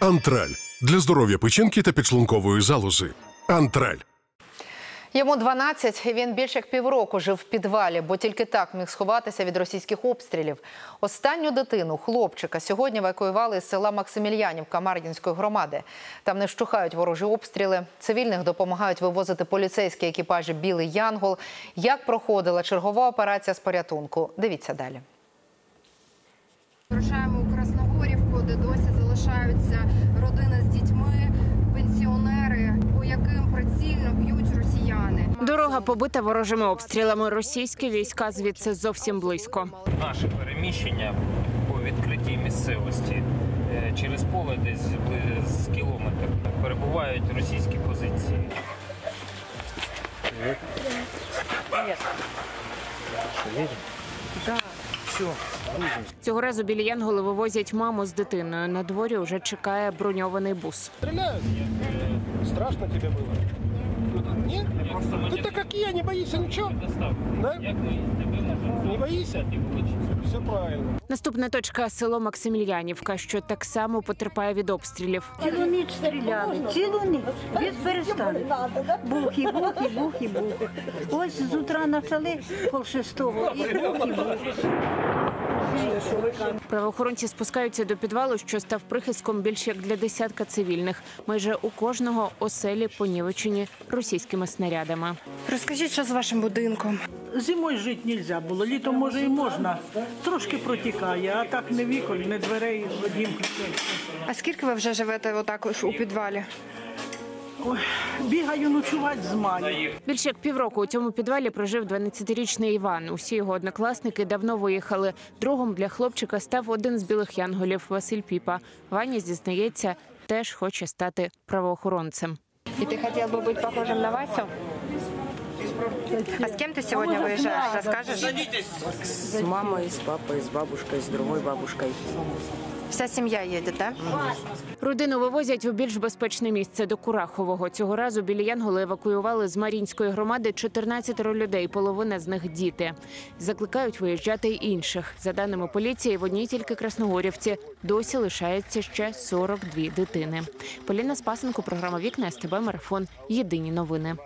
Антраль для здоров'я печінки та підшлункової залози. Антраль. Йому 12, і він більше як півроку жив в підвалі, бо тільки так міг сховатися від російських обстрілів. Останню дитину, хлопчика, сьогодні евакуювали з села Максимільянівка Мар'їнської громади. Там не вщухають ворожі обстріли. Цивільних допомагають вивозити поліцейські екіпажі Білий Янгол. Як проходила чергова операція з порятунку? Дивіться далі. Вирушаємо у Красногорівку, де досі залишаються родини з дітьми, пенсіонери, по яким прицільно б'ють росіяни. Дорога побита ворожими обстрілами. Російські війська звідси зовсім близько. Наше переміщення по відкритій місцевості е, через поле десь з кілометр перебувають російські позиції. Цього разу біля Янголи вивозять маму з дитиною. На дворі вже чекає броньований бус. Стріляють? Страшно тебе було? Ні? Ти так як я, не боишься нічого? Да? Не боїся, Все правильно. Наступна точка село Максимільянівка, що так само потерпає від обстрілів. Цілу ніч стріляли, цілу ніч, без перестанку. Бух і бух, і бух, і бух. Ось з утра почали пол шестого, і бух, і бух. Правоохоронці спускаються до підвалу, що став прихистком більш як для десятка цивільних. Майже у кожного оселі понівечені російськими снарядами. Розкажіть, що з вашим будинком? Зимою жити не можна було, літом може і можна. Трошки протікає, а так не вікон, не дверей, дім. А скільки ви вже живете отак у підвалі? Ой, бігаю ночувати з маю. Більше як півроку у цьому підвалі прожив 12-річний Іван. Усі його однокласники давно виїхали. Другом для хлопчика став один з білих янголів Василь Піпа. Ваня зізнається, теж хоче стати правоохоронцем. І ти хотів би бути похожим на Васю? А з ким ти сьогодні виїжджаєш? Розкажеш? С мамой, с папой, с бабушкой, с другой бабушкой. Вся сім'я їде, так? Родину вивозять у більш безпечне місце до Курахового. Цього разу біля Янголи евакуювали з Марінської громади 14 людей, половина з них діти. Закликають виїжджати й інших. За даними поліції, в одній тільки Красногорівці досі лишається ще 42 дитини. Поліна Спасенко, програма Вікна СТБ Марафон. Єдині новини.